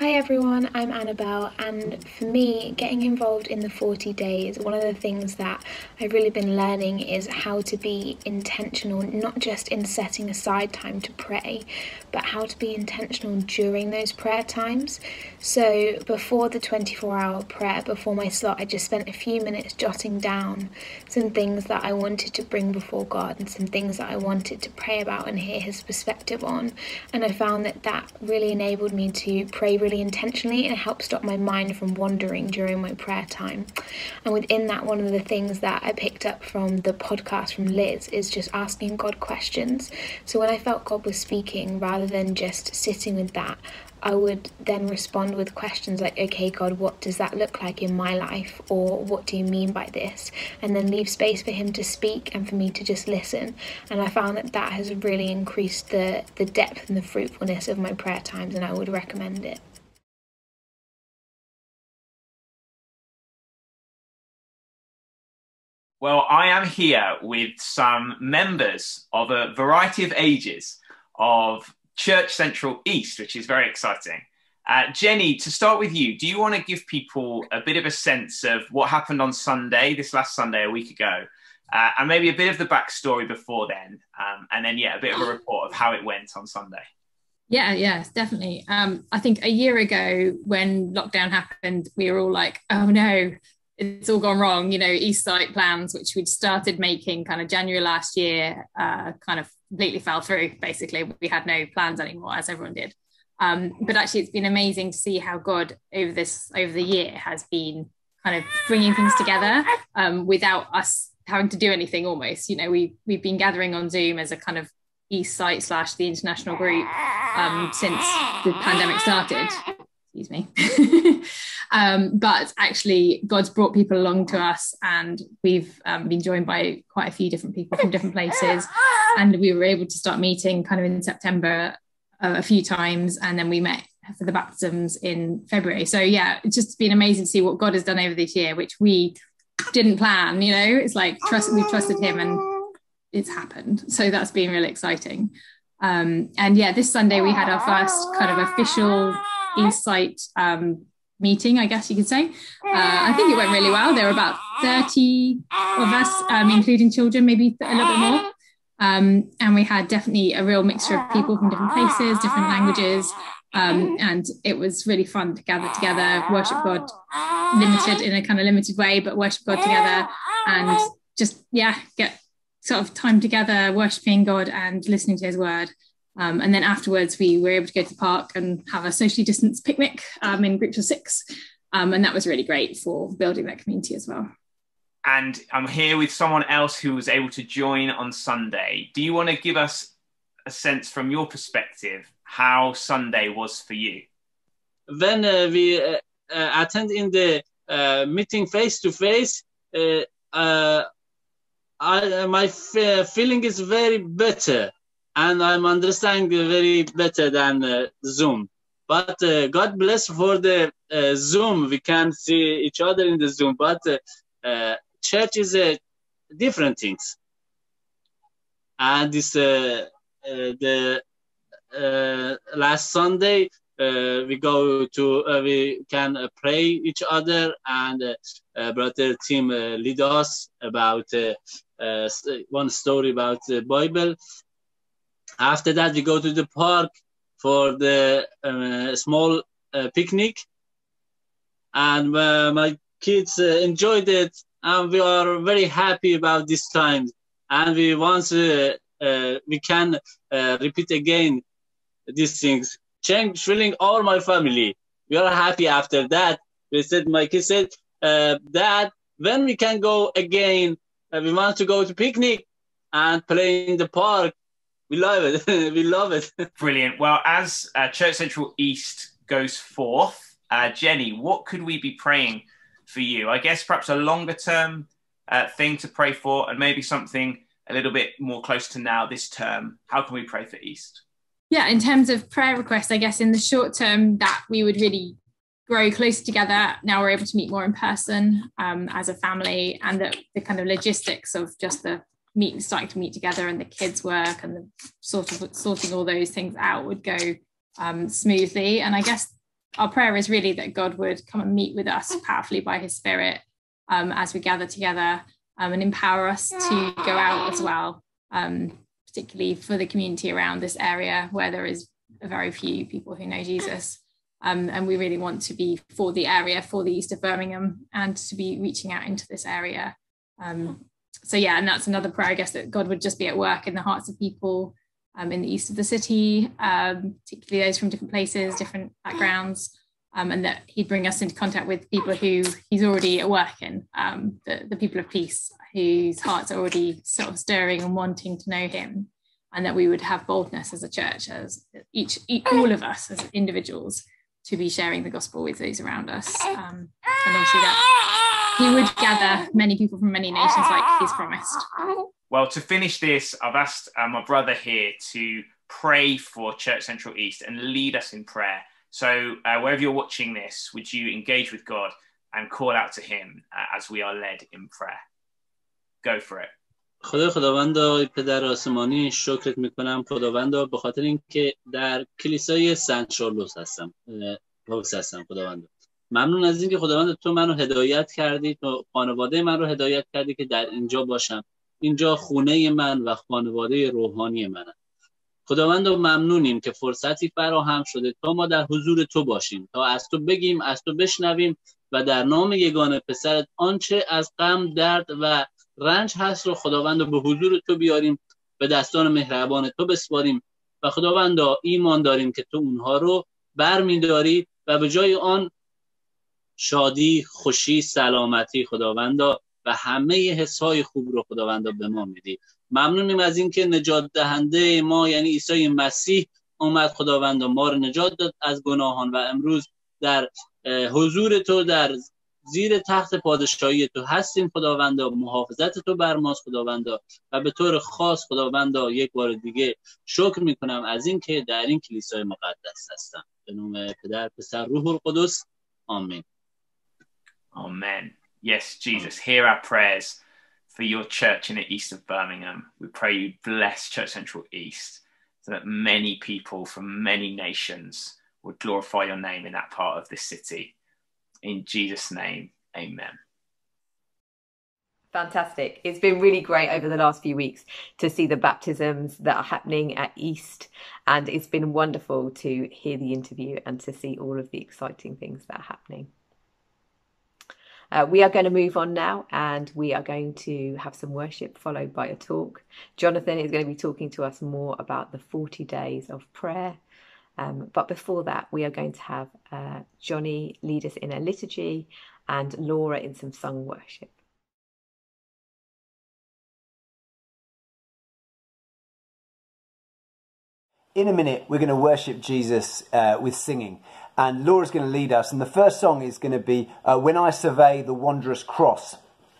Hi everyone, I'm Annabelle, and for me, getting involved in the 40 days, one of the things that I've really been learning is how to be intentional, not just in setting aside time to pray, but how to be intentional during those prayer times. So, before the 24 hour prayer, before my slot, I just spent a few minutes jotting down some things that I wanted to bring before God and some things that I wanted to pray about and hear His perspective on. And I found that that really enabled me to pray really intentionally and it helps stop my mind from wandering during my prayer time. And within that, one of the things that I picked up from the podcast from Liz is just asking God questions. So when I felt God was speaking, rather than just sitting with that, I would then respond with questions like, okay, God, what does that look like in my life? Or what do you mean by this? And then leave space for Him to speak and for me to just listen. And I found that that has really increased the, the depth and the fruitfulness of my prayer times, and I would recommend it. Well, I am here with some members of a variety of ages of Churchcentral East, which is very exciting. Uh, Jenny, to start with you, do you want to give people a bit of a sense of what happened on Sunday, this last Sunday, a week ago, uh, and maybe a bit of the backstory before then, um, and then, yeah, a bit of a report of how it went on Sunday? Yeah, yes, definitely. Um, I think a year ago when lockdown happened, we were all like, oh no, it's all gone wrong. You know, East site plans, which we'd started making kind of January last year, uh, kind of completely fell through. Basically, we had no plans anymore, as everyone did. Um, but actually, it's been amazing to see how God over this over the year has been kind of bringing things together um, without us having to do anything. Almost, you know, we we've been gathering on Zoom as a kind of East site slash the international group um, since the pandemic started excuse me. um, but actually, God's brought people along to us, and we've um, been joined by quite a few different people from different places. And we were able to start meeting kind of in September uh, a few times, and then we met for the baptisms in February. So yeah, it's just been amazing to see what God has done over this year, which we didn't plan. You know, it's like trust we've trusted Him, and it's happened. So that's been really exciting. Um, and yeah, this Sunday we had our first kind of official Site um, meeting, I guess you could say. Uh, I think it went really well. There were about 30 of us, um, including children, maybe a little bit more. Um, and we had definitely a real mixture of people from different places, different languages. Um, and it was really fun to gather together, worship God limited in a kind of limited way, but worship God together and just, yeah, get sort of time together, worshiping God and listening to his word. Um, and then afterwards, we were able to go to the park and have a socially distanced picnic um, in groups of six. Um, and that was really great for building that community as well. And I'm here with someone else who was able to join on Sunday. Do you want to give us a sense from your perspective how Sunday was for you? When uh, we uh, uh, attend in the uh, meeting face to face, uh, uh, my feeling is very better and I'm understanding very better than uh, Zoom. But uh, God bless for the uh, Zoom. We can see each other in the Zoom, but uh, uh, church is uh, different things. And this the last Sunday we go to we can pray each other and brother Tim lead us about one story about the Bible after that, we go to the park for the uh, small uh, picnic, and uh, my kids uh, enjoyed it, and we are very happy about this time. And we want uh, we can repeat again these things. Change feeling all my family. We are happy after that. We said my kids said, "Dad, when we can go again? we want to go to picnic and play in the park." We love it. we love it. Brilliant. Well, as uh, Churchcentral East goes forth, uh, Jenny, what could we be praying for you? I guess perhaps a longer term uh, thing to pray for, and maybe something a little bit more close to now this term. How can we pray for East? Yeah, in terms of prayer requests, I guess in the short term, that we would really grow closer together. Now we're able to meet more in person um, as a family, and the, the kind of logistics of just the meet starting to meet together and the kids work and the sort of sorting all those things out would go um, smoothly and i guess our prayer is really that God would come and meet with us powerfully by his spirit um, as we gather together um, and empower us to go out as well, um, particularly for the community around this area where there is a very few people who know Jesus. Um, and we really want to be for the area, for the east of Birmingham, and to be reaching out into this area. Um, so yeah, and that's another prayer, I guess, that God would just be at work in the hearts of people um, in the east of the city, um, particularly those from different places, different backgrounds, um, and that He'd bring us into contact with people who He's already at work in, um, the, the people of peace, whose hearts are already sort of stirring and wanting to know Him, and that we would have boldness as a church, as each, each all of us as individuals, to be sharing the gospel with those around us, um, and obviously that he would gather many people from many nations like he's promised. Well, to finish this, I've asked uh, my brother here to pray for Churchcentral East and lead us in prayer. So, uh, wherever you're watching this, would you engage with God and call out to Him uh, as we are led in prayer? Go for it. خدا خداوند پدر آسمانی شکرت میکنم خداوند به خاطر اینکه در کلیسای سنت چارلوس هستم هستم خداوند ممنون از اینکه خداوند تو منو هدایت کردی تو خانواده من رو هدایت کردی که در اینجا باشم. اینجا خونه من و خانواده روحانی منم. خداوند و ممنونیم که فرصتی فراهم شده تا ما در حضور تو باشیم. تا از تو بگیم از تو بشنویم و در نام یگان پسرت آنچه از غم درد و رنج هست رو خداوند به حضور تو بیاریم به دستان مهربان تو بسپاریم. و خداوند ایمان داریم که تو اونها رو بر میداری و به جای آن شادی خوشی سلامتی خداوندا و همه حسای خوب رو خداوند به ما میدی. ممنونیم از اینکه نجات دهنده ما یعنی عیسی مسیح اومد خداوند ما رو نجات داد از گناهان و امروز در حضور تو در زیر تخت پادشاهی تو هستیم خداوندا. محافظت تو بر ماست خداوندا و به طور خاص خداوندا یک بار دیگه شکر می‌کنم از اینکه در این کلیسای مقدس هستم. به نام پدر پسر روح القدس. آمین. Amen. Yes, Jesus, hear our prayers for your church in the east of Birmingham. We pray you bless Churchcentral East so that many people from many nations would glorify your name in that part of the city. In Jesus' name, amen. Fantastic. It's been really great over the last few weeks to see the baptisms that are happening at East. And it's been wonderful to hear the interview and to see all of the exciting things that are happening. Uh, we are going to move on now and we are going to have some worship followed by a talk. Jonathan is going to be talking to us more about the 40 days of prayer. Um, but before that, we are going to have uh, Johnny lead us in a liturgy and Laura in some sung worship. In a minute, we're going to worship Jesus uh, with singing and Laura's going to lead us. And the first song is going to be uh, When I Survey the Wondrous Cross.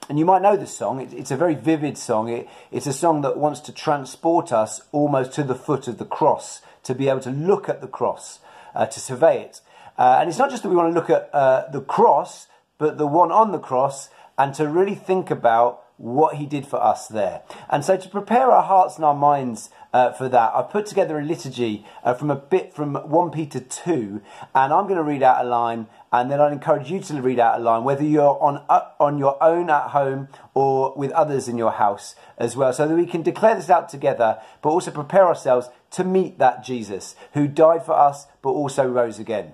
And you might know this song. it's a very vivid song. It, it's a song that wants to transport us almost to the foot of the cross, to be able to look at the cross, uh, to survey it. Uh, and it's not just that we want to look at uh, the cross, but the one on the cross, and to really think about what he did for us there. And so to prepare our hearts and our minds uh, for that, I've put together a liturgy uh, from a bit from 1 Peter 2, and I'm going to read out a line, and then I'd encourage you to read out a line, whether you're on, uh, on your own at home or with others in your house as well, so that we can declare this out together, but also prepare ourselves to meet that Jesus who died for us, but also rose again.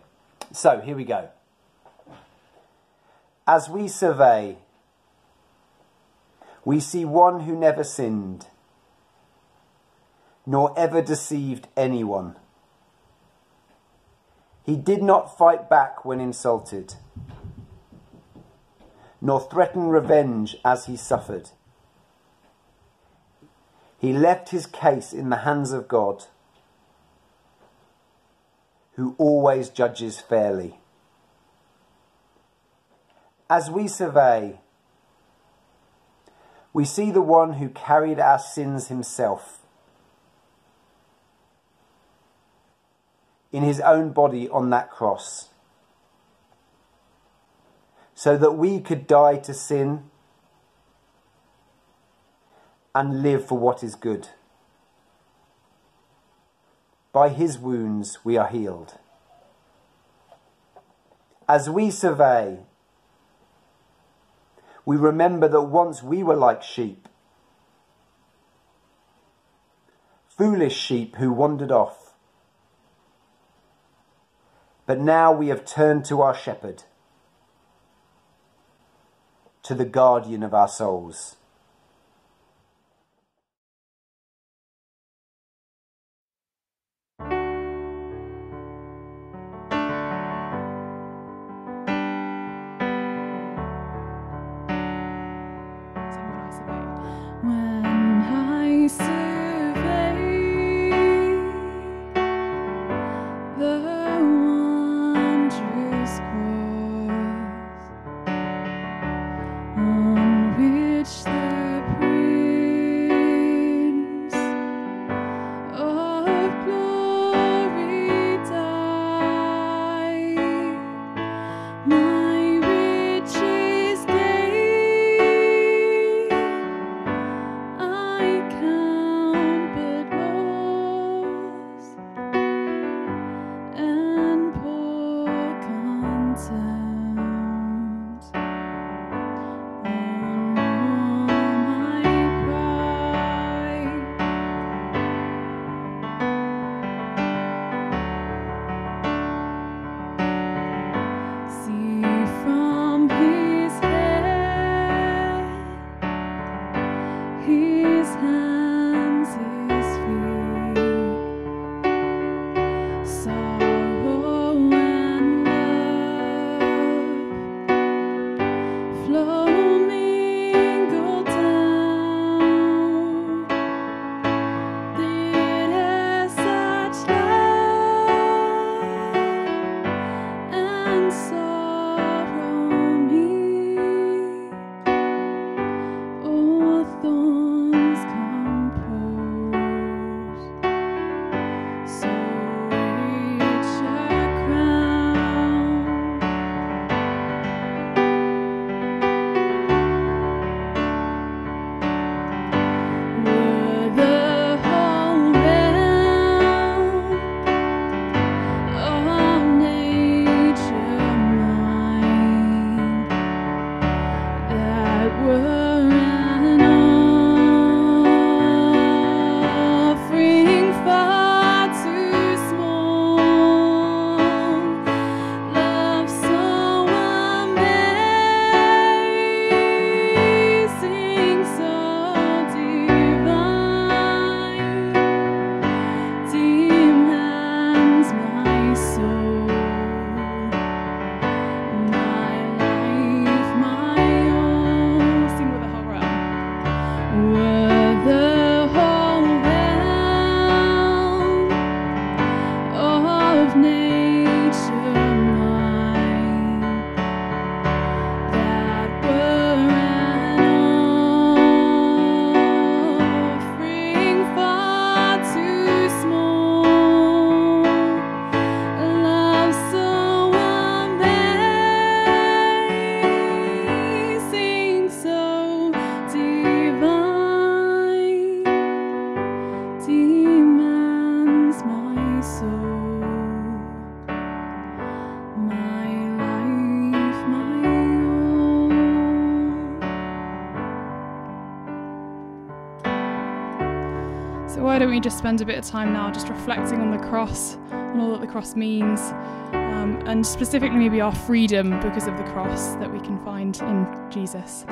So here we go. As we survey we see one who never sinned, nor ever deceived anyone. He did not fight back when insulted, nor threaten revenge as he suffered. He left his case in the hands of God, who always judges fairly. As we survey we see the one who carried our sins himself in his own body on that cross, so that we could die to sin and live for what is good. By his wounds we are healed. as we survey, we remember that once we were like sheep, foolish sheep who wandered off. But now we have turned to our shepherd, to the guardian of our souls. Just spend a bit of time now just reflecting on the cross and all that the cross means, um, and specifically maybe our freedom because of the cross that we can find in Jesus.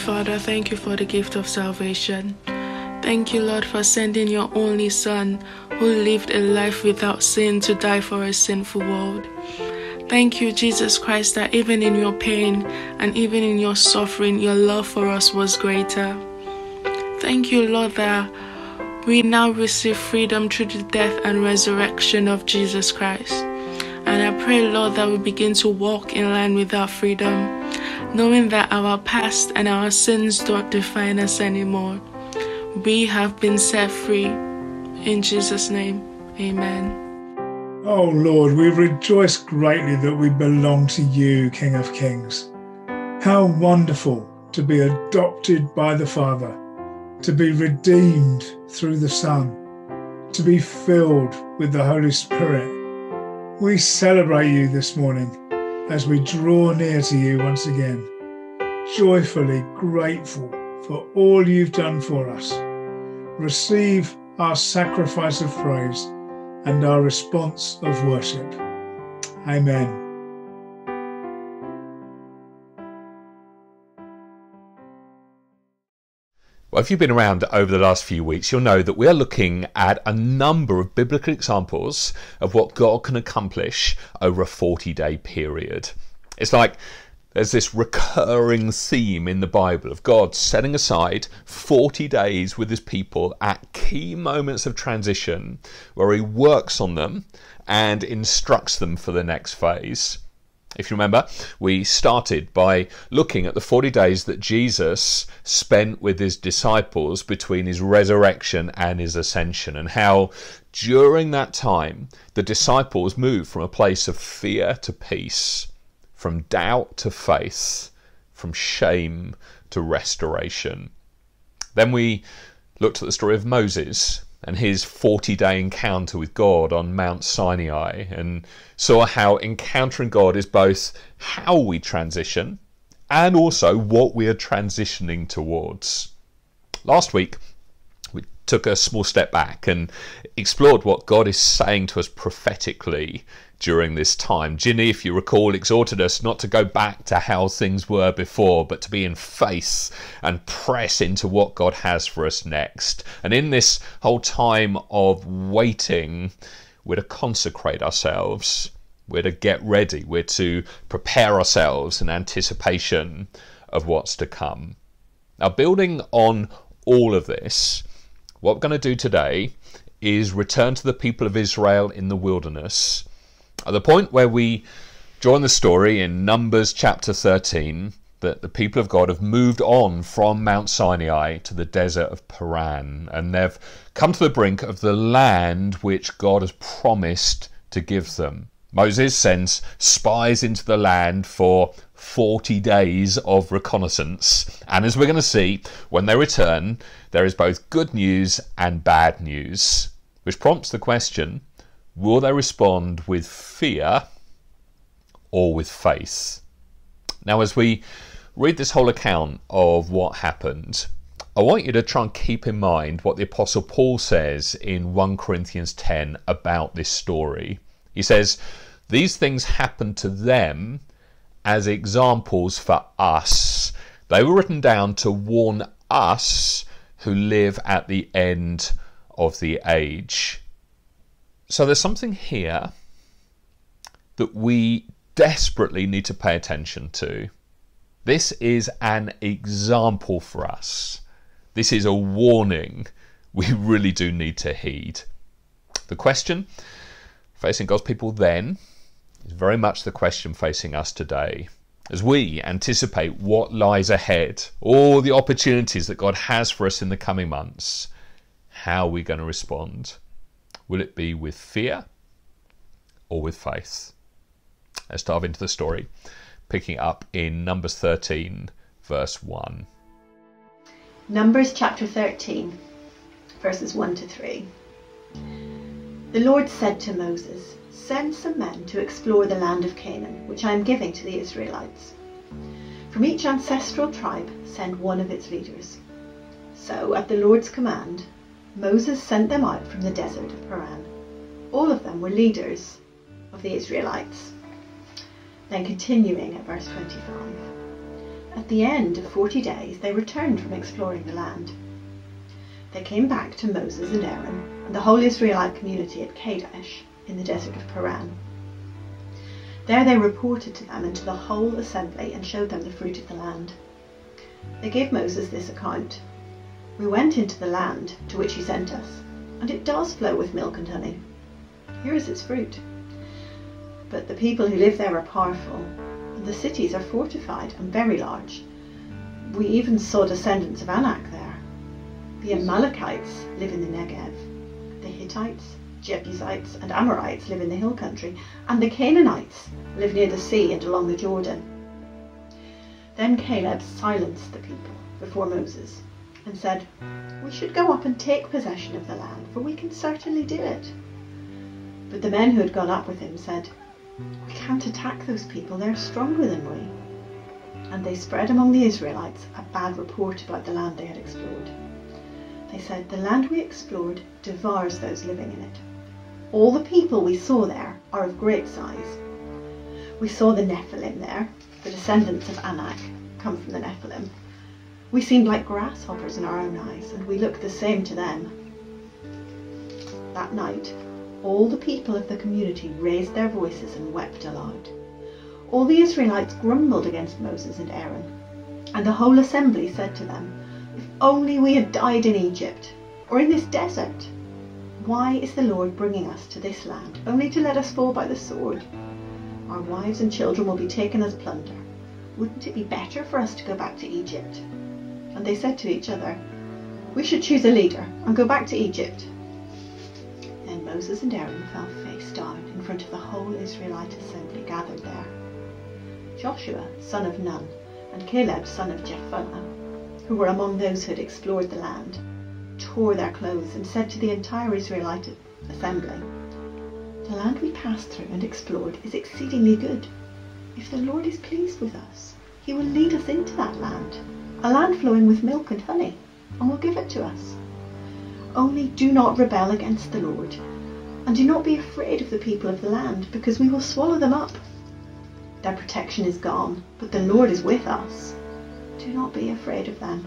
Father, thank you for the gift of salvation. Thank you, Lord, for sending your only Son who lived a life without sin to die for a sinful world. Thank you, Jesus Christ, that even in your pain and even in your suffering, your love for us was greater. Thank you, Lord, that we now receive freedom through the death and resurrection of Jesus Christ. And I pray, Lord, that we begin to walk in line with our freedom knowing that our past and our sins don't define us anymore. We have been set free. In Jesus' name, amen. Oh Lord, we rejoice greatly that we belong to you, King of Kings. How wonderful to be adopted by the Father, to be redeemed through the Son, to be filled with the Holy Spirit. We celebrate you this morning as we draw near to you once again, joyfully grateful for all you've done for us. Receive our sacrifice of praise and our response of worship. Amen. Well, if you've been around over the last few weeks, you'll know that we are looking at a number of biblical examples of what God can accomplish over a 40 day period. It's like there's this recurring theme in the Bible of God setting aside 40 days with his people at key moments of transition where he works on them and instructs them for the next phase. If you remember, we started by looking at the 40 days that Jesus spent with his disciples between his resurrection and his ascension, and how during that time the disciples moved from a place of fear to peace from doubt to faith, from shame to restoration. Then we looked at the story of Moses and his 40 day encounter with God on Mount Sinai and saw how encountering God is both how we transition and also what we are transitioning towards. Last week, we took a small step back and explored what God is saying to us prophetically during this time. Ginny, if you recall, exhorted us not to go back to how things were before, but to be in face and press into what God has for us next. And in this whole time of waiting, we're to consecrate ourselves, we're to get ready, we're to prepare ourselves in anticipation of what's to come. Now, building on all of this, what we're going to do today is return to the people of Israel in the wilderness at the point where we join the story in Numbers chapter 13, that the people of God have moved on from Mount Sinai to the desert of Paran, and they've come to the brink of the land which God has promised to give them. Moses sends spies into the land for 40 days of reconnaissance, and as we're going to see, when they return, there is both good news and bad news, which prompts the question Will they respond with fear or with faith? Now, as we read this whole account of what happened, I want you to try and keep in mind what the Apostle Paul says in 1 Corinthians 10 about this story. He says, These things happened to them as examples for us. They were written down to warn us who live at the end of the age. So there's something here that we desperately need to pay attention to. This is an example for us. This is a warning we really do need to heed. The question facing God's people then is very much the question facing us today. As we anticipate what lies ahead, all the opportunities that God has for us in the coming months, how are we going to respond? Will it be with fear or with faith? Let's dive into the story, picking up in Numbers 13, verse 1. Numbers chapter 13, verses 1 to 3. The Lord said to Moses, Send some men to explore the land of Canaan, which I am giving to the Israelites. From each ancestral tribe, send one of its leaders. So, at the Lord's command, Moses sent them out from the desert of Paran. All of them were leaders of the Israelites. Then continuing at verse 25. At the end of 40 days, they returned from exploring the land. They came back to Moses and Aaron and the whole Israelite community at Kadesh in the desert of Paran. There they reported to them and to the whole assembly and showed them the fruit of the land. They gave Moses this account we went into the land to which he sent us, and it does flow with milk and honey. Here is its fruit. But the people who live there are powerful, and the cities are fortified and very large. We even saw descendants of Anak there. The Amalekites live in the Negev. The Hittites, Jebusites, and Amorites live in the hill country, and the Canaanites live near the sea and along the Jordan. Then Caleb silenced the people before Moses and said, We should go up and take possession of the land, for we can certainly do it. But the men who had gone up with him said, We can't attack those people, they're stronger than we. and they spread among the Israelites a bad report about the land they had explored. They said, The land we explored devours those living in it. All the people we saw there are of great size. We saw the Nephilim there, the descendants of Anak come from the Nephilim. We seemed like grasshoppers in our own eyes, and we looked the same to them. That night, all the people of the community raised their voices and wept aloud. All the Israelites grumbled against Moses and Aaron, and the whole assembly said to them, If only we had died in Egypt, or in this desert. Why is the Lord bringing us to this land, only to let us fall by the sword? Our wives and children will be taken as plunder. Wouldn't it be better for us to go back to Egypt? And they said to each other, We should choose a leader and go back to Egypt. Then Moses and Aaron fell face down in front of the whole Israelite assembly gathered there. Joshua, son of Nun, and Caleb, son of Jephunneh, who were among those who had explored the land, tore their clothes and said to the entire Israelite assembly, The land we passed through and explored is exceedingly good. If the Lord is pleased with us, he will lead us into that land, a land flowing with milk and honey, and will give it to us. Only do not rebel against the Lord, and do not be afraid of the people of the land, because we will swallow them up. Their protection is gone, but the Lord is with us. Do not be afraid of them.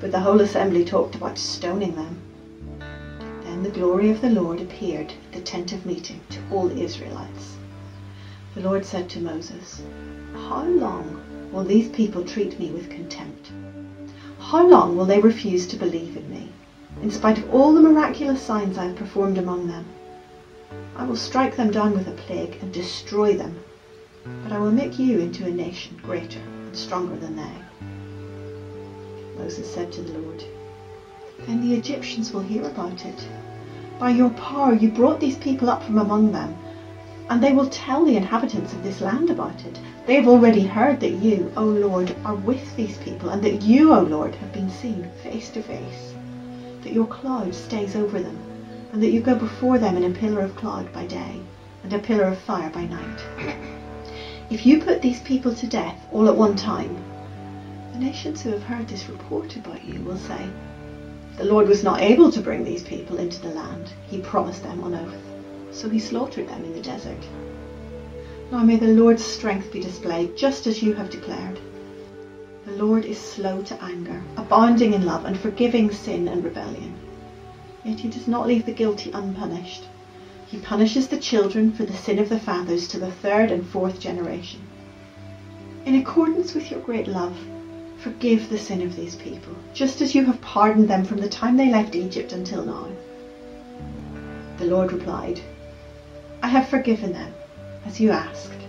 But the whole assembly talked about stoning them. Then the glory of the Lord appeared at the tent of meeting to all the Israelites. The Lord said to Moses, How long will these people treat me with contempt? How long will they refuse to believe in me, in spite of all the miraculous signs I have performed among them? I will strike them down with a plague and destroy them, but I will make you into a nation greater and stronger than they. Moses said to the Lord, Then the Egyptians will hear about it. By your power you brought these people up from among them, and they will tell the inhabitants of this land about it. They have already heard that you, O Lord, are with these people, and that you, O Lord, have been seen face to face, that your cloud stays over them, and that you go before them in a pillar of cloud by day, and a pillar of fire by night. If you put these people to death all at one time, the nations who have heard this report about you will say, The Lord was not able to bring these people into the land he promised them on oath, so he slaughtered them in the desert. Now may the Lord's strength be displayed just as you have declared. The Lord is slow to anger, abounding in love, and forgiving sin and rebellion. Yet he does not leave the guilty unpunished. He punishes the children for the sin of the fathers to the third and fourth generation. In accordance with your great love, forgive the sin of these people, just as you have pardoned them from the time they left Egypt until now. The Lord replied, I have forgiven them, as you asked.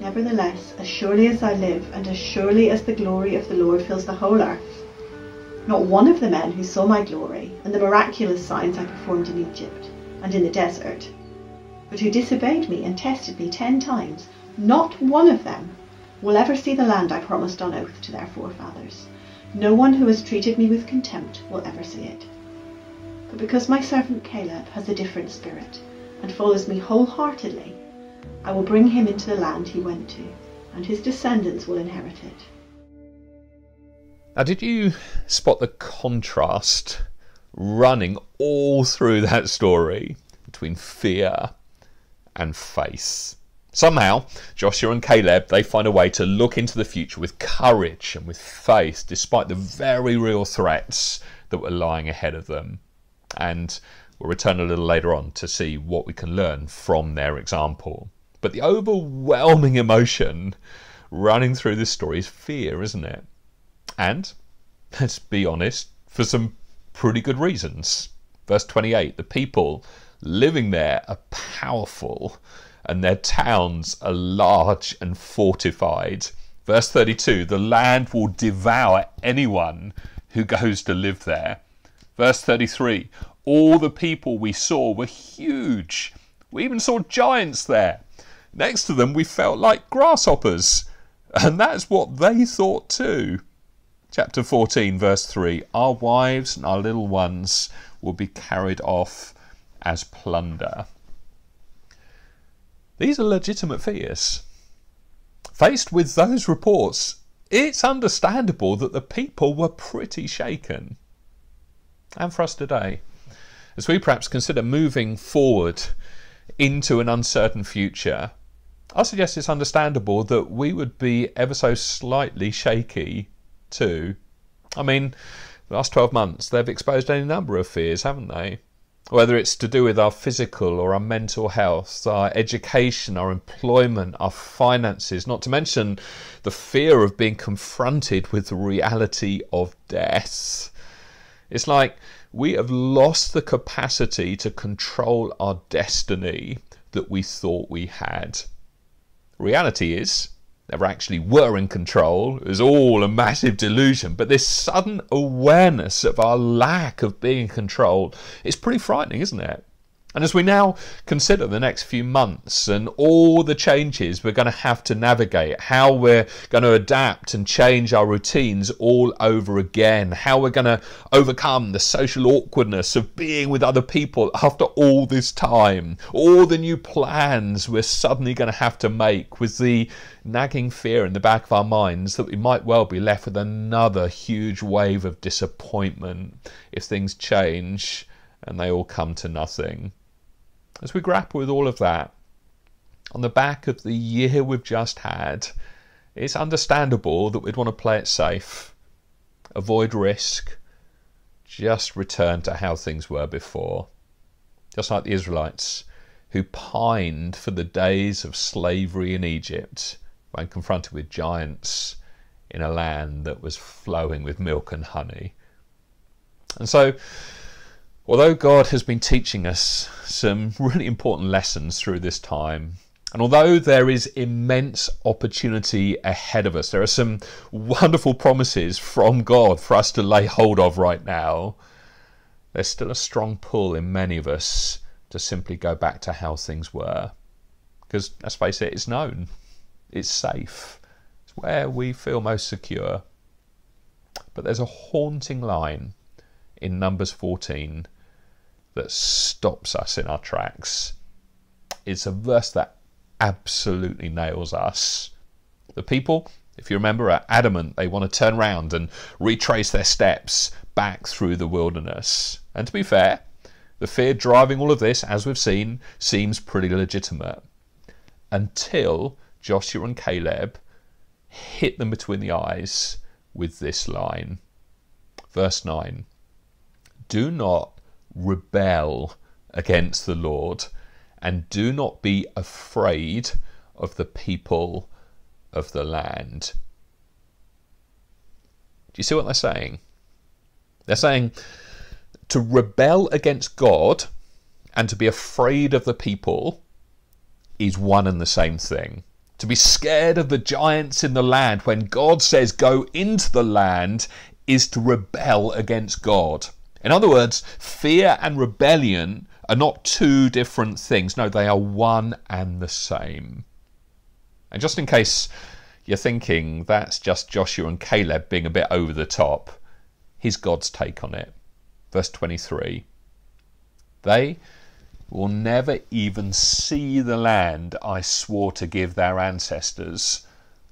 Nevertheless, as surely as I live, and as surely as the glory of the Lord fills the whole earth, not one of the men who saw my glory and the miraculous signs I performed in Egypt and in the desert, but who disobeyed me and tested me ten times, not one of them will ever see the land I promised on oath to their forefathers. No one who has treated me with contempt will ever see it. But because my servant Caleb has a different spirit and follows me wholeheartedly, I will bring him into the land he went to, and his descendants will inherit it. Now, did you spot the contrast running all through that story between fear and faith? Somehow, Joshua and Caleb, they find a way to look into the future with courage and with faith, despite the very real threats that were lying ahead of them. And we'll return a little later on to see what we can learn from their example. But the overwhelming emotion running through this story is fear, isn't it? And, let's be honest, for some pretty good reasons. Verse 28 the people living there are powerful and their towns are large and fortified. Verse 32 the land will devour anyone who goes to live there. Verse 33 all the people we saw were huge. We even saw giants there. Next to them, we felt like grasshoppers. And that's what they thought too. Chapter 14, verse 3 Our wives and our little ones will be carried off as plunder. These are legitimate fears. faced with those reports, it's understandable that the people were pretty shaken. And for us today, as we perhaps consider moving forward into an uncertain future, I suggest it's understandable that we would be ever so slightly shaky too. I mean, the last 12 months, they've exposed any number of fears, haven't they? Whether it's to do with our physical or our mental health, our education, our employment, our finances, not to mention the fear of being confronted with the reality of death. It's like we have lost the capacity to control our destiny that we thought we had. Reality is, never actually were in control. It was all a massive delusion. But this sudden awareness of our lack of being in control is pretty frightening, isn't it? And as we now consider the next few months and all the changes we're going to have to navigate, how we're going to adapt and change our routines all over again, how we're going to overcome the social awkwardness of being with other people after all this time, all the new plans we're suddenly going to have to make with the nagging fear in the back of our minds that we might well be left with another huge wave of disappointment if things change and they all come to nothing. As we grapple with all of that, on the back of the year we've just had, it's understandable that we'd want to play it safe, avoid risk, just return to how things were before. Just like the Israelites who pined for the days of slavery in Egypt when confronted with giants in a land that was flowing with milk and honey. And so Although God has been teaching us some really important lessons through this time, and although there is immense opportunity ahead of us, there are some wonderful promises from God for us to lay hold of right now, there's still a strong pull in many of us to simply go back to how things were. Because let's face it, it's known, it's safe, it's where we feel most secure. But there's a haunting line in Numbers 14 that stops us in our tracks. It's a verse that absolutely nails us. The people, if you remember, are adamant they want to turn around and retrace their steps back through the wilderness. And to be fair, the fear driving all of this, as we've seen, seems pretty legitimate. Until Joshua and Caleb hit them between the eyes with this line. Verse 9 Do not rebel against the Lord and do not be afraid of the people of the land. Do you see what they're saying? They're saying to rebel against God and to be afraid of the people is one and the same thing. To be scared of the giants in the land when God says go into the land is to rebel against God. In other words, fear and rebellion are not two different things. No, they are one and the same. And just in case you're thinking that's just Joshua and Caleb being a bit over the top, here's God's take on it. Verse 23 They will never even see the land I swore to give their ancestors.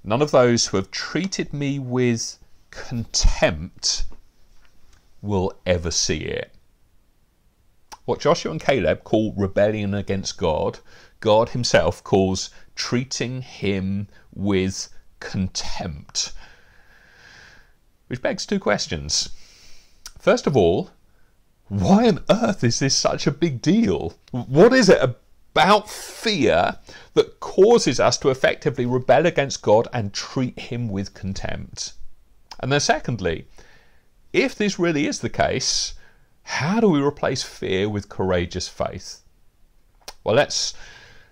None of those who have treated me with contempt will ever see it. What Joshua and Caleb call rebellion against God, God Himself calls treating Him with contempt. Which begs two questions. First of all, why on earth is this such a big deal? What is it about fear that causes us to effectively rebel against God and treat Him with contempt? And then, secondly, if this really is the case, how do we replace fear with courageous faith? Well, let's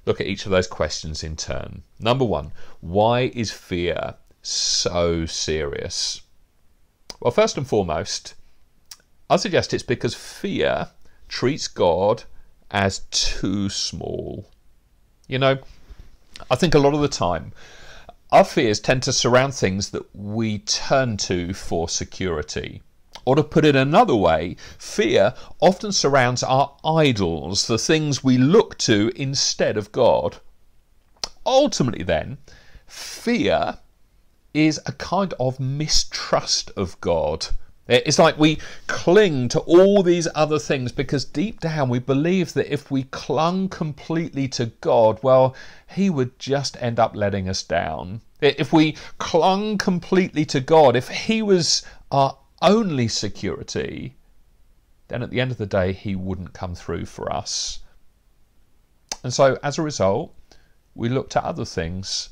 look at each of those questions in turn. Number one, why is fear so serious? Well, first and foremost, I suggest it's because fear treats God as too small. You know, I think a lot of the time our fears tend to surround things that we turn to for security. Or to put it another way, fear often surrounds our idols, the things we look to instead of God. Ultimately, then, fear is a kind of mistrust of God. It's like we cling to all these other things because deep down we believe that if we clung completely to God, well, He would just end up letting us down. If we clung completely to God, if He was our only security, then at the end of the day, He wouldn't come through for us. And so as a result, we looked at other things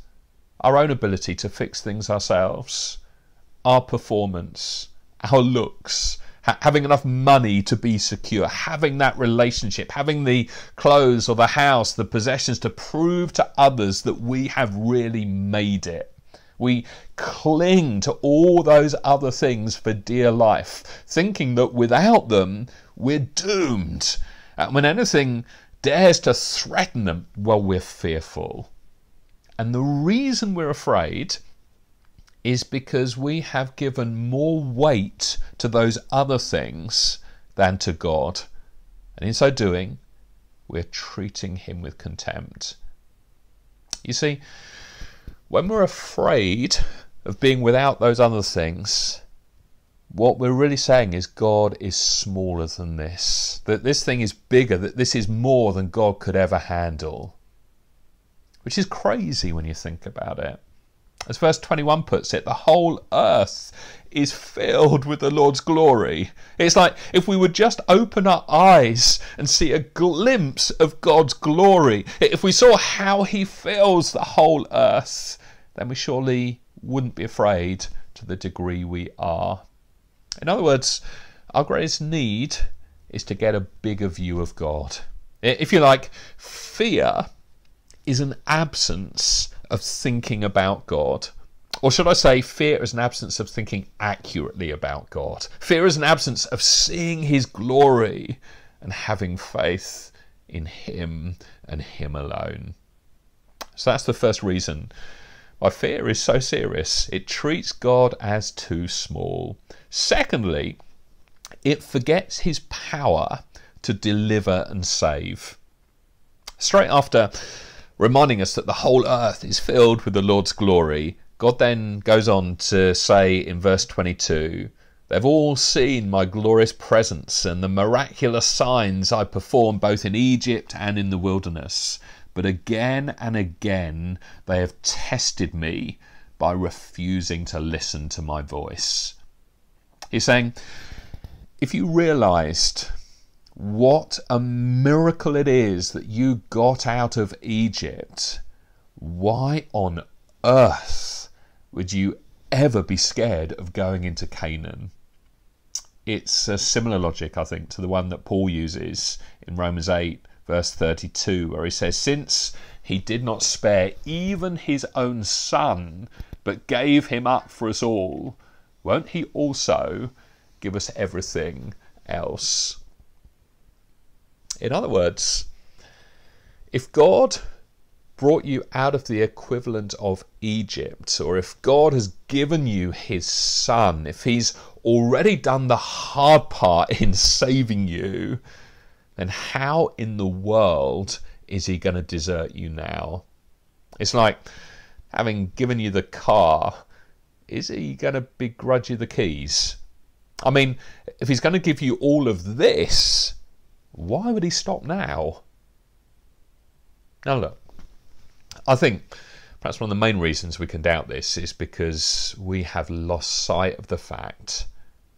our own ability to fix things ourselves, our performance, our looks, ha- having enough money to be secure, having that relationship, having the clothes or the house, the possessions to prove to others that we have really made it. We cling to all those other things for dear life, thinking that without them, we're doomed. And when anything dares to threaten them, well, we're fearful. And the reason we're afraid is because we have given more weight to those other things than to God. And in so doing, we're treating Him with contempt. You see, when we're afraid of being without those other things, what we're really saying is God is smaller than this, that this thing is bigger, that this is more than God could ever handle which is crazy when you think about it. As verse 21 puts it, the whole earth is filled with the Lord's glory. It's like if we would just open our eyes and see a glimpse of God's glory, if we saw how He fills the whole earth, then we surely wouldn't be afraid to the degree we are. In other words, our greatest need is to get a bigger view of God. If you like, fear is an absence of thinking about God. Or should I say, fear is an absence of thinking accurately about God. Fear is an absence of seeing His glory and having faith in Him and Him alone. So that's the first reason why fear is so serious. It treats God as too small. Secondly, it forgets His power to deliver and save. Straight after reminding us that the whole earth is filled with the Lord's glory. God then goes on to say in verse 22 They've all seen my glorious presence and the miraculous signs I perform both in Egypt and in the wilderness. But again and again they have tested me by refusing to listen to my voice. He's saying, if you realized what a miracle it is that you got out of Egypt. Why on earth would you ever be scared of going into Canaan? It's a similar logic, I think, to the one that Paul uses in Romans 8, verse 32, where he says, Since he did not spare even his own son, but gave him up for us all, won't he also give us everything else? In other words, if God brought you out of the equivalent of Egypt, or if God has given you his son, if he's already done the hard part in saving you, then how in the world is he going to desert you now? It's like having given you the car, is he going to begrudge you the keys? I mean, if he's going to give you all of this, why would he stop now? Now, look, I think perhaps one of the main reasons we can doubt this is because we have lost sight of the fact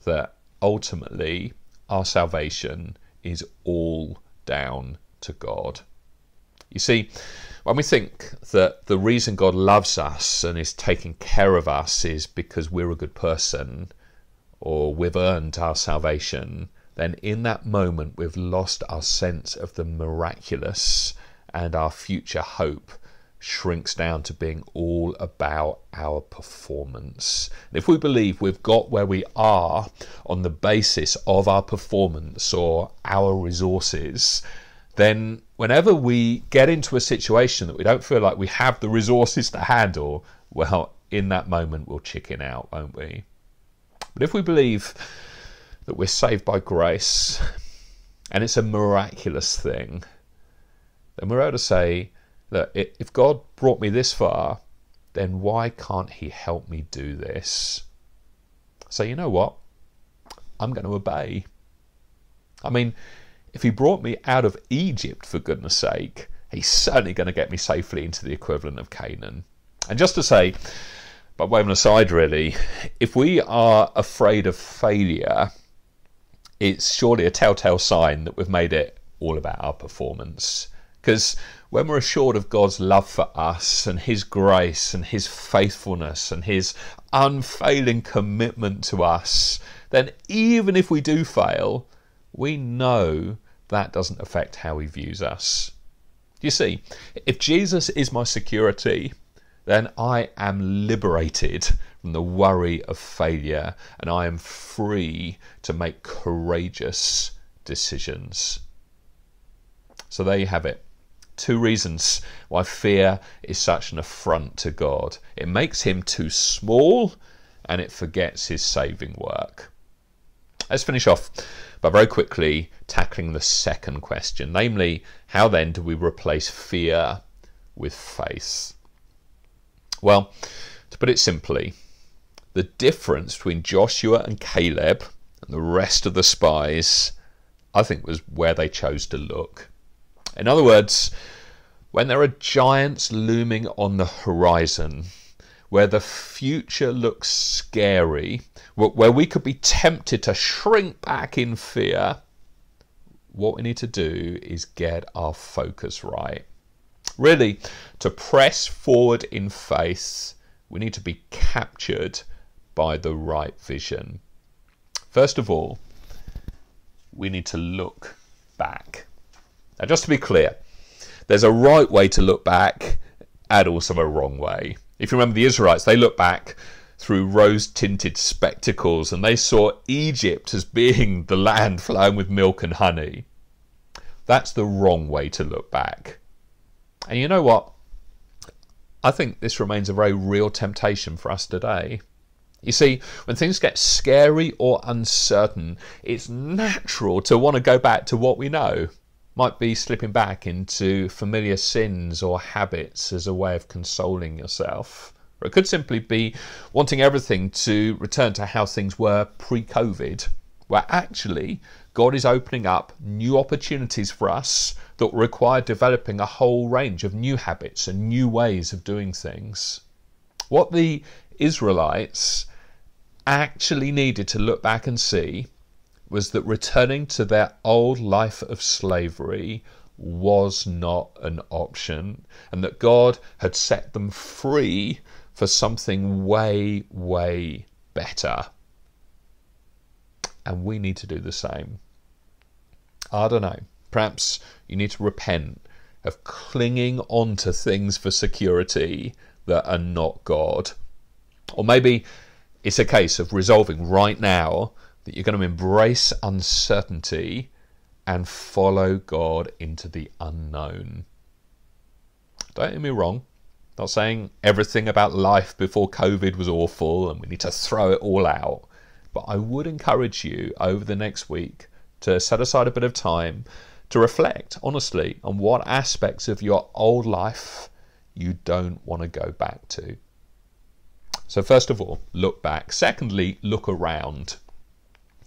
that ultimately our salvation is all down to God. You see, when we think that the reason God loves us and is taking care of us is because we're a good person or we've earned our salvation, then in that moment we've lost our sense of the miraculous and our future hope shrinks down to being all about our performance. If we believe we've got where we are on the basis of our performance or our resources, then whenever we get into a situation that we don't feel like we have the resources to handle, well, in that moment we'll chicken out, won't we? But if we believe that we're saved by grace and it's a miraculous thing, then we're able to say that if God brought me this far, then why can't He help me do this? So, you know what? I'm going to obey. I mean, if He brought me out of Egypt, for goodness sake, He's certainly going to get me safely into the equivalent of Canaan. And just to say, by way of an aside, really, if we are afraid of failure, it's surely a telltale sign that we've made it all about our performance. Because when we're assured of God's love for us and His grace and His faithfulness and His unfailing commitment to us, then even if we do fail, we know that doesn't affect how He views us. You see, if Jesus is my security, then I am liberated from the worry of failure and I am free to make courageous decisions. So there you have it. Two reasons why fear is such an affront to God. It makes him too small and it forgets his saving work. Let's finish off by very quickly tackling the second question, namely, how then do we replace fear with faith? Well, to put it simply, the difference between Joshua and Caleb and the rest of the spies, I think, was where they chose to look. In other words, when there are giants looming on the horizon, where the future looks scary, where we could be tempted to shrink back in fear, what we need to do is get our focus right. Really, to press forward in faith, we need to be captured by the right vision. First of all, we need to look back. Just to be clear, there's a right way to look back and also a wrong way. If you remember the Israelites, they look back through rose tinted spectacles and they saw Egypt as being the land flowing with milk and honey. That's the wrong way to look back. And you know what? I think this remains a very real temptation for us today. You see, when things get scary or uncertain, it's natural to want to go back to what we know. Might be slipping back into familiar sins or habits as a way of consoling yourself. Or it could simply be wanting everything to return to how things were pre COVID, where actually God is opening up new opportunities for us that require developing a whole range of new habits and new ways of doing things. What the Israelites actually needed to look back and see was that returning to their old life of slavery was not an option, and that God had set them free for something way, way better. And we need to do the same. I don't know. Perhaps you need to repent of clinging on to things for security that are not God. Or maybe it's a case of resolving right now that you're going to embrace uncertainty and follow God into the unknown. Don't get me wrong. Not saying everything about life before COVID was awful and we need to throw it all out. But I would encourage you over the next week to set aside a bit of time to reflect honestly on what aspects of your old life you don't want to go back to. So, first of all, look back. Secondly, look around.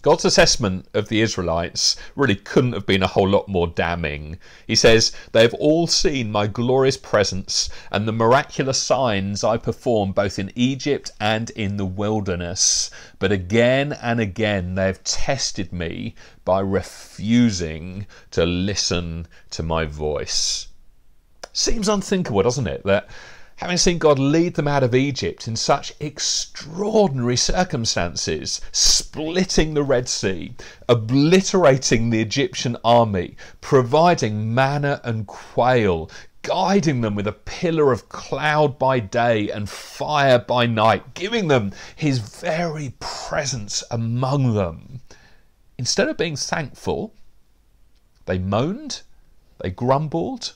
God's assessment of the Israelites really couldn't have been a whole lot more damning. He says, They have all seen my glorious presence and the miraculous signs I performed both in Egypt and in the wilderness. But again and again they have tested me by refusing to listen to my voice. Seems unthinkable, doesn't it? That having seen God lead them out of Egypt in such extraordinary circumstances, splitting the Red Sea, obliterating the Egyptian army, providing manna and quail, guiding them with a pillar of cloud by day and fire by night, giving them his very presence among them. Instead of being thankful, they moaned, they grumbled,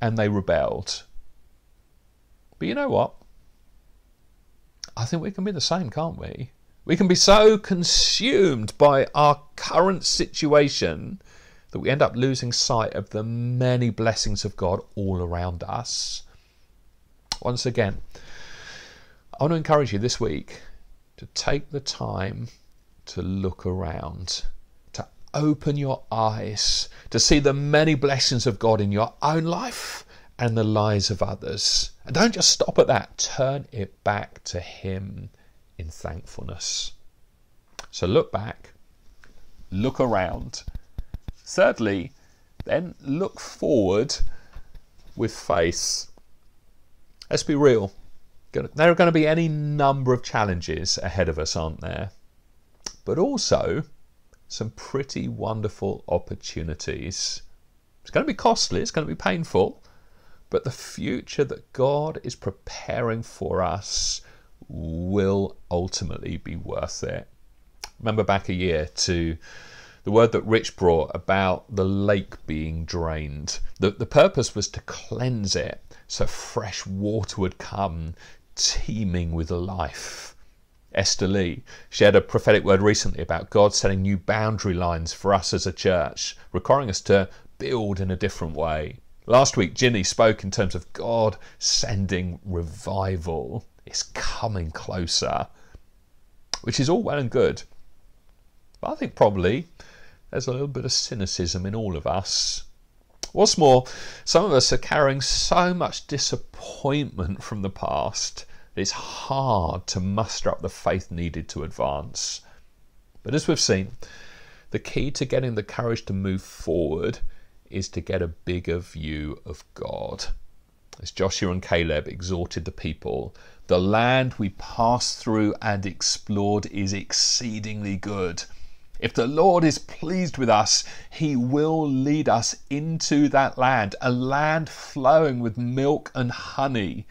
and they rebelled. But you know what? I think we can be the same, can't we? We can be so consumed by our current situation that we end up losing sight of the many blessings of God all around us. Once again, I want to encourage you this week to take the time to look around, to open your eyes, to see the many blessings of God in your own life and the lies of others. And don't just stop at that, turn it back to Him in thankfulness. So look back, look around. Thirdly, then look forward with faith. Let's be real. There are going to be any number of challenges ahead of us, aren't there? But also some pretty wonderful opportunities. It's going to be costly, it's going to be painful, but the future that God is preparing for us will ultimately be worth it. Remember back a year to the word that Rich brought about the lake being drained. The, the purpose was to cleanse it so fresh water would come teeming with life. Esther Lee shared a prophetic word recently about God setting new boundary lines for us as a church, requiring us to build in a different way. Last week, Ginny spoke in terms of God sending revival. It's coming closer, which is all well and good. But I think probably there's a little bit of cynicism in all of us. What's more, some of us are carrying so much disappointment from the past that it's hard to muster up the faith needed to advance. But as we've seen, the key to getting the courage to move forward is to get a bigger view of God. As Joshua and Caleb exhorted the people, the land we passed through and explored is exceedingly good. If the Lord is pleased with us, He will lead us into that land, a land flowing with milk and honey,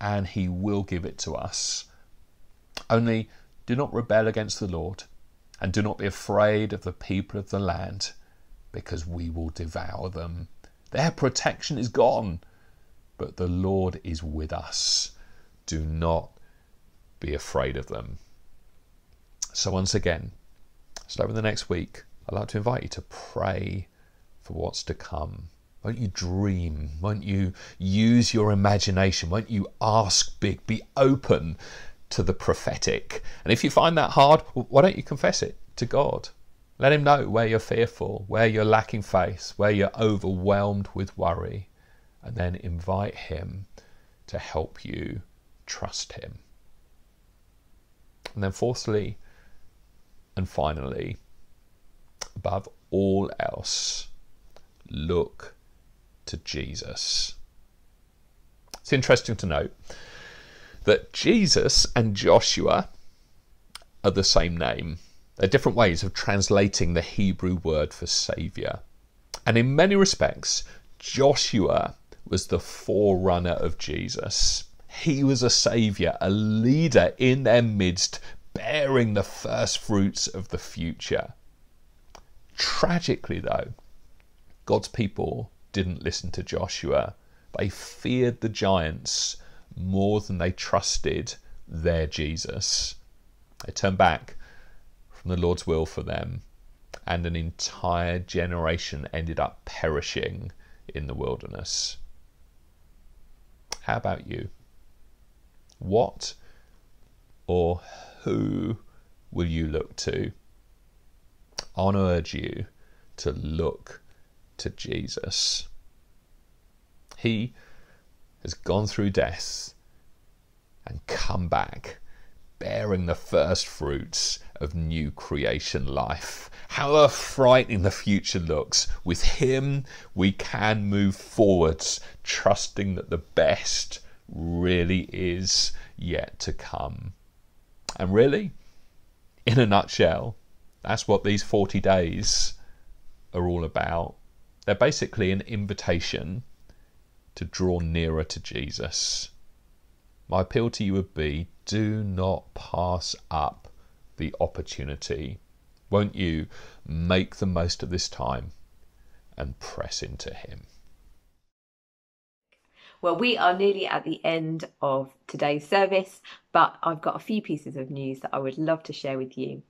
and He will give it to us. Only do not rebel against the Lord, and do not be afraid of the people of the land, because we will devour them. Their protection is gone, but the Lord is with us. Do not be afraid of them. So, once again, over the next week, I'd like to invite you to pray for what's to come. Won't you dream? Won't you use your imagination? Won't you ask big? Be open to the prophetic. And if you find that hard, why don't you confess it to God? Let Him know where you're fearful, where you're lacking faith, where you're overwhelmed with worry, and then invite Him to help you trust Him. And then, fourthly and finally, above all else, look to Jesus. It's interesting to note that Jesus and Joshua are the same name. They're different ways of translating the Hebrew word for Saviour. And in many respects, Joshua was the forerunner of Jesus. He was a saviour, a leader in their midst, bearing the first fruits of the future. Tragically, though, God's people didn't listen to Joshua. They feared the giants more than they trusted their Jesus. They turned back from the Lord's will for them, and an entire generation ended up perishing in the wilderness. How about you? What or who will you look to? I want to urge you to look to Jesus. He has gone through death and come back bearing the first fruits of new creation life. How frightening the future looks. With Him, we can move forwards, trusting that the best really is yet to come. And really, in a nutshell, that's what these 40 days are all about. They're basically an invitation to draw nearer to Jesus. My appeal to you would be do not pass up the opportunity. Won't you make the most of this time and press into Him? Well, we are nearly at the end of today's service, but I've got a few pieces of news that I would love to share with you.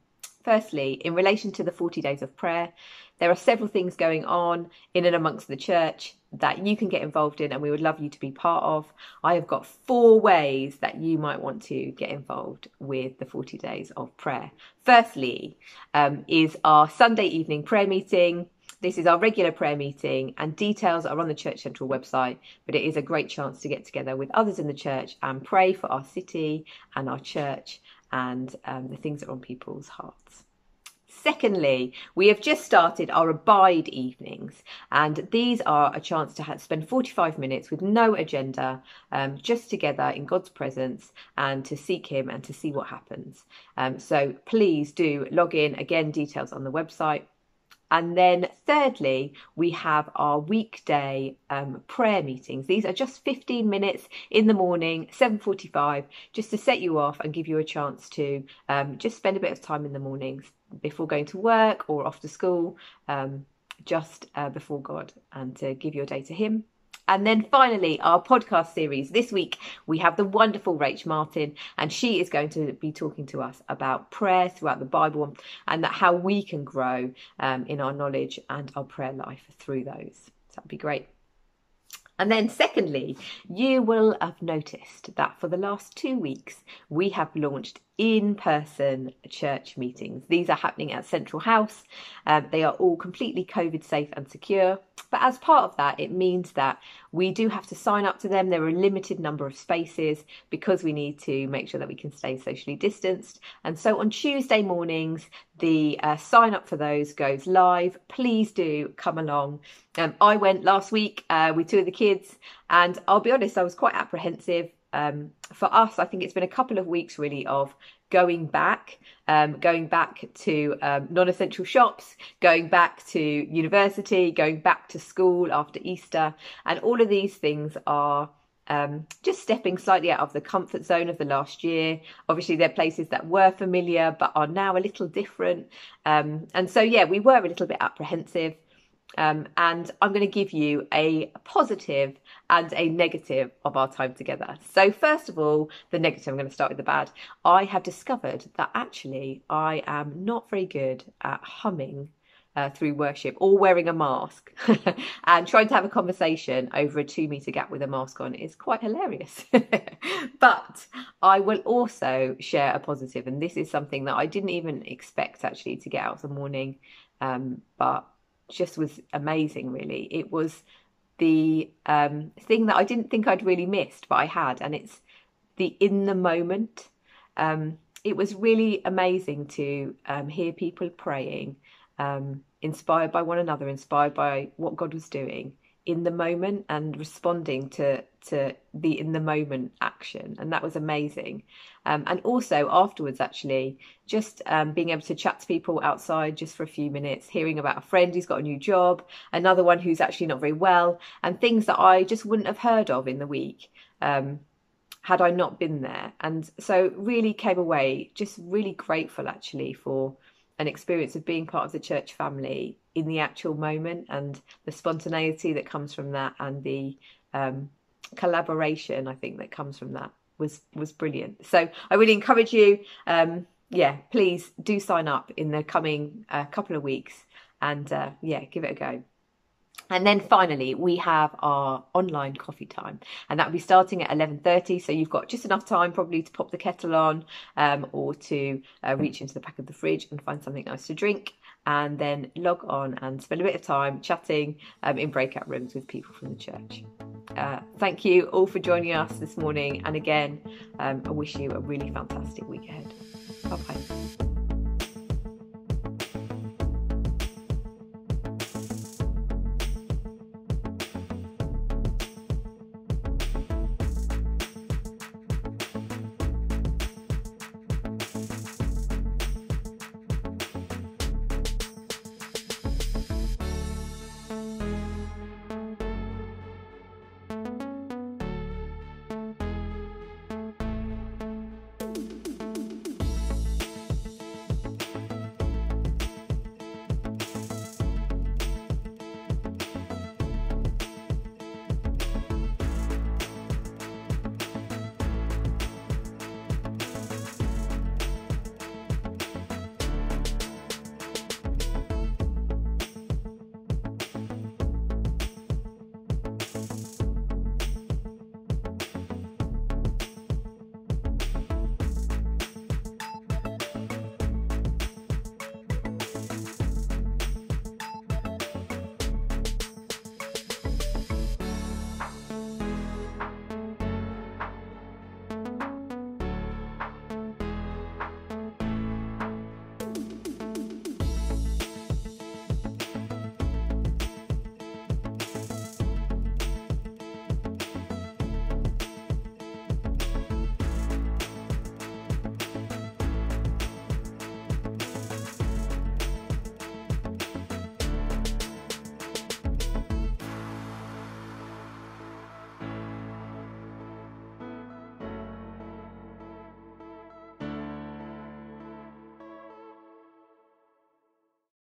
Firstly, in relation to the 40 days of prayer, there are several things going on in and amongst the church that you can get involved in and we would love you to be part of. I have got four ways that you might want to get involved with the 40 days of prayer. Firstly, um, is our Sunday evening prayer meeting. This is our regular prayer meeting, and details are on the Churchcentral website. But it is a great chance to get together with others in the church and pray for our city and our church and um, the things that are on people's hearts. Secondly, we have just started our Abide evenings, and these are a chance to have, spend 45 minutes with no agenda, um, just together in God's presence and to seek Him and to see what happens. Um, so please do log in. Again, details on the website. And then thirdly, we have our weekday um, prayer meetings. These are just 15 minutes in the morning, 7.45, just to set you off and give you a chance to um, just spend a bit of time in the mornings before going to work or to school, um, just uh, before God, and to give your day to Him. And then finally, our podcast series. This week, we have the wonderful Rach Martin, and she is going to be talking to us about prayer throughout the Bible and that how we can grow um, in our knowledge and our prayer life through those. So that'd be great. And then, secondly, you will have noticed that for the last two weeks, we have launched in person church meetings. These are happening at Central House. Um, they are all completely COVID safe and secure. But as part of that, it means that we do have to sign up to them. There are a limited number of spaces because we need to make sure that we can stay socially distanced. And so on Tuesday mornings, the uh, sign up for those goes live. Please do come along. Um, I went last week uh, with two of the kids, and I'll be honest, I was quite apprehensive um, for us, I think it's been a couple of weeks really of going back, um, going back to um, non essential shops, going back to university, going back to school after Easter. And all of these things are. Um, just stepping slightly out of the comfort zone of the last year. Obviously, they're places that were familiar but are now a little different. Um, and so, yeah, we were a little bit apprehensive. Um, and I'm going to give you a positive and a negative of our time together. So, first of all, the negative, I'm going to start with the bad. I have discovered that actually I am not very good at humming uh, through worship or wearing a mask and trying to have a conversation over a two meter gap with a mask on is quite hilarious. but I will also share a positive, and this is something that I didn't even expect actually to get out of the morning, um, but just was amazing, really. It was the um, thing that I didn't think I'd really missed, but I had, and it's the in the moment. Um, it was really amazing to um, hear people praying, um, inspired by one another, inspired by what God was doing in the moment and responding to to the in the moment action and that was amazing. Um, and also afterwards actually just um, being able to chat to people outside just for a few minutes hearing about a friend who's got a new job another one who's actually not very well and things that i just wouldn't have heard of in the week um, had i not been there. And so really came away just really grateful actually for an experience of being part of the church family in the actual moment and the spontaneity that comes from that and the um, collaboration I think that comes from that was was brilliant. So I really encourage you. Um, yeah, please do sign up in the coming uh, couple of weeks and uh, yeah, give it a go. And then finally, we have our online coffee time, and that'll be starting at 11:30. So you've got just enough time, probably, to pop the kettle on, um, or to uh, reach into the back of the fridge and find something nice to drink, and then log on and spend a bit of time chatting um, in breakout rooms with people from the church. Uh, thank you all for joining us this morning, and again, um, I wish you a really fantastic week ahead. Bye bye.